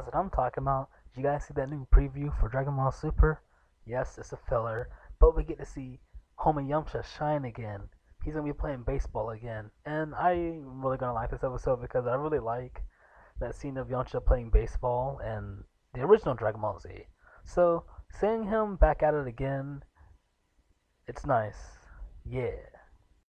That's what I'm talking about. Did you guys see that new preview for Dragon Ball Super? Yes, it's a filler, but we get to see Homie Yamcha shine again. He's gonna be playing baseball again, and I'm really gonna like this episode because I really like that scene of Yamcha playing baseball and the original Dragon Ball Z. So seeing him back at it again, it's nice. Yeah.